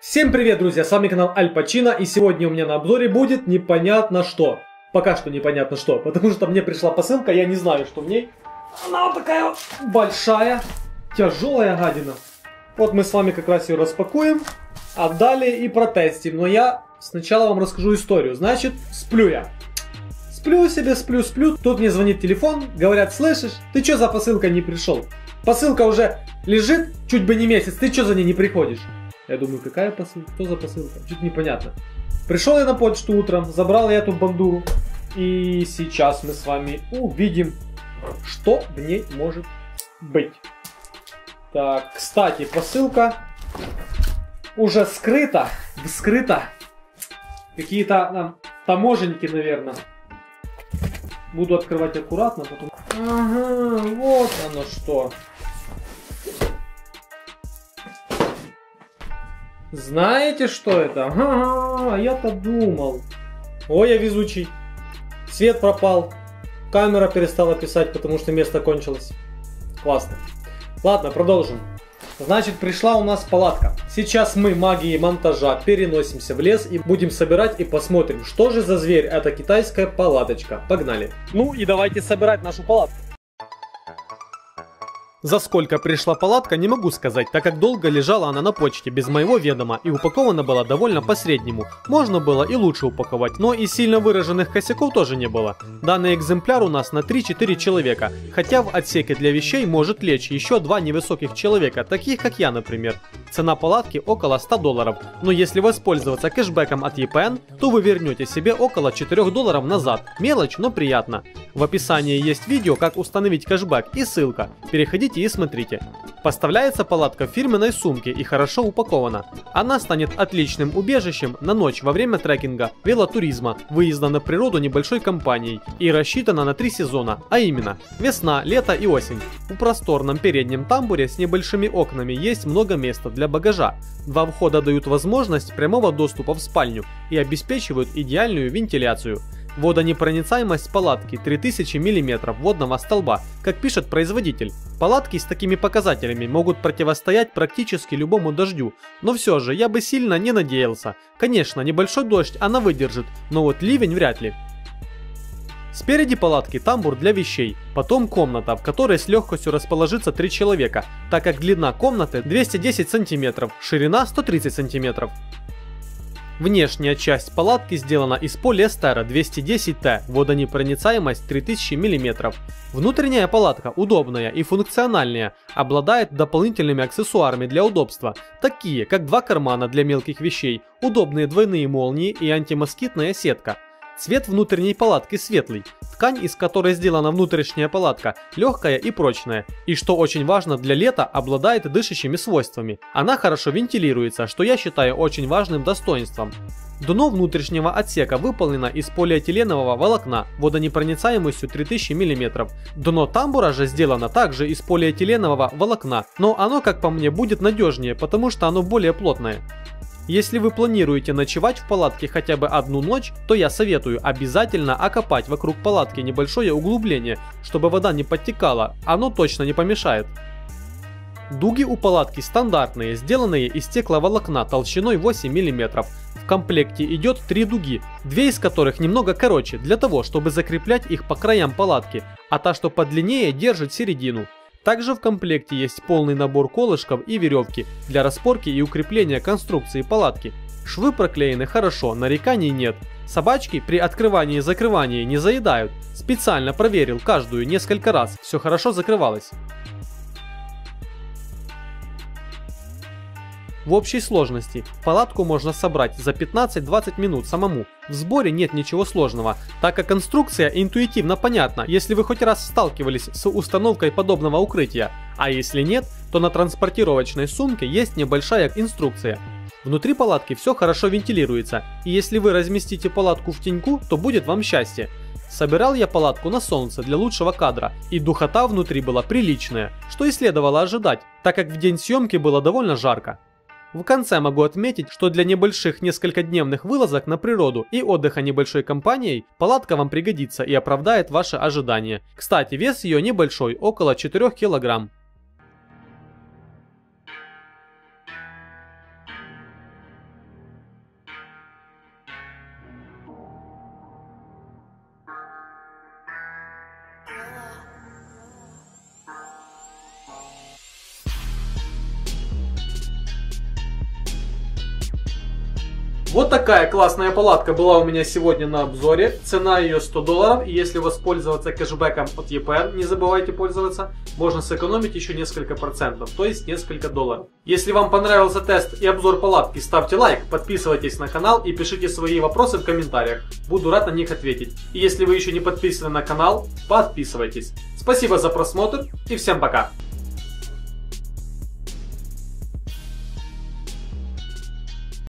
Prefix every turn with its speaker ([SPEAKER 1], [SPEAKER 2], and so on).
[SPEAKER 1] Всем привет, друзья, с вами канал Аль Пачино, и сегодня у меня на обзоре будет непонятно что. Пока что непонятно что, потому что мне пришла посылка, я не знаю, что в ней. Она вот такая вот большая, тяжелая гадина. Вот мы с вами как раз ее распакуем, а далее и протестим. Но я сначала вам расскажу историю. Значит, сплю я. Сплю себе, сплю, сплю. Тут мне звонит телефон, говорят, слышишь, ты что за посылка не пришел? Посылка уже лежит чуть бы не месяц, ты что за ней не приходишь? Я думаю, какая посылка? Что за посылка? Чуть непонятно. Пришел я на почту утром, забрал я эту бандуру. И сейчас мы с вами увидим, что в ней может быть. Так, кстати, посылка уже скрыта, вскрыта. Какие-то там таможенники, наверное. Буду открывать аккуратно, потом... Ага, вот оно что. Знаете, что это? Ага, я-то думал. Ой, я везучий. Свет пропал. Камера перестала писать, потому что место кончилось. Классно. Ладно, продолжим. Значит, пришла у нас палатка. Сейчас мы, магией монтажа, переносимся в лес и будем собирать и посмотрим, что же за зверь эта китайская палаточка. Погнали. Ну и давайте собирать нашу палатку. За сколько пришла палатка, не могу сказать, так как долго лежала она на почте без моего ведома и упакована была довольно по-среднему. Можно было и лучше упаковать, но и сильно выраженных косяков тоже не было. Данный экземпляр у нас на 3-4 человека, хотя в отсеке для вещей может лечь еще два невысоких человека, таких как я, например. Цена палатки около 100 долларов, но если воспользоваться кэшбэком от EPN, то вы вернете себе около 4 долларов назад. Мелочь, но приятно. В описании есть видео, как установить кэшбэк и ссылка. Переходите и смотрите. Поставляется палатка в фирменной сумке и хорошо упакована. Она станет отличным убежищем на ночь во время трекинга, велотуризма, выезда на природу небольшой компанией и рассчитана на три сезона, а именно весна, лето и осень. В просторном переднем тамбуре с небольшими окнами есть много места для багажа. Два входа дают возможность прямого доступа в спальню и обеспечивают идеальную вентиляцию. Водонепроницаемость палатки 3000 мм водного столба, как пишет производитель. Палатки с такими показателями могут противостоять практически любому дождю, но все же я бы сильно не надеялся. Конечно, небольшой дождь она выдержит, но вот ливень вряд ли. Спереди палатки тамбур для вещей, потом комната, в которой с легкостью расположится 3 человека, так как длина комнаты 210 см, ширина 130 см. Внешняя часть палатки сделана из полиэстера 210Т, водонепроницаемость 3000 мм. Внутренняя палатка удобная и функциональная, обладает дополнительными аксессуарами для удобства, такие как два кармана для мелких вещей, удобные двойные молнии и антимоскитная сетка. Цвет внутренней палатки светлый, ткань, из которой сделана внутренняя палатка, легкая и прочная, и что очень важно для лета, обладает дышащими свойствами. Она хорошо вентилируется, что я считаю очень важным достоинством. Дно внутреннего отсека выполнено из полиэтиленового волокна водонепроницаемостью 3000 мм. Дно тамбура же сделано также из полиэтиленового волокна, но оно, как по мне, будет надежнее, потому что оно более плотное. Если вы планируете ночевать в палатке хотя бы одну ночь, то я советую обязательно окопать вокруг палатки небольшое углубление, чтобы вода не подтекала, оно точно не помешает. Дуги у палатки стандартные, сделанные из стекловолокна толщиной 8 мм. В комплекте идет три дуги, две из которых немного короче, для того, чтобы закреплять их по краям палатки, а та, что подлиннее, держит середину. Также в комплекте есть полный набор колышков и веревки для распорки и укрепления конструкции палатки. Швы проклеены хорошо, нареканий нет. Собачки при открывании и закрывании не заедают. Специально проверил каждую несколько раз, все хорошо закрывалось. В общей сложности палатку можно собрать за 15-20 минут самому. В сборе нет ничего сложного, так как конструкция интуитивно понятна, если вы хоть раз сталкивались с установкой подобного укрытия. А если нет, то на транспортировочной сумке есть небольшая инструкция. Внутри палатки все хорошо вентилируется, и если вы разместите палатку в теньку, то будет вам счастье. Собирал я палатку на солнце для лучшего кадра, и духота внутри была приличная, что и следовало ожидать, так как в день съемки было довольно жарко. В конце могу отметить, что для небольших несколькодневных вылазок на природу и отдыха небольшой компанией, палатка вам пригодится и оправдает ваши ожидания. Кстати, вес ее небольшой, около 4 килограмм. Вот такая классная палатка была у меня сегодня на обзоре. Цена ее 100 долларов. И если воспользоваться кэшбэком от EPN, не забывайте пользоваться, можно сэкономить еще несколько процентов, то есть несколько долларов. Если вам понравился тест и обзор палатки, ставьте лайк, подписывайтесь на канал и пишите свои вопросы в комментариях. Буду рад на них ответить. И если вы еще не подписаны на канал, подписывайтесь. Спасибо за просмотр и всем пока.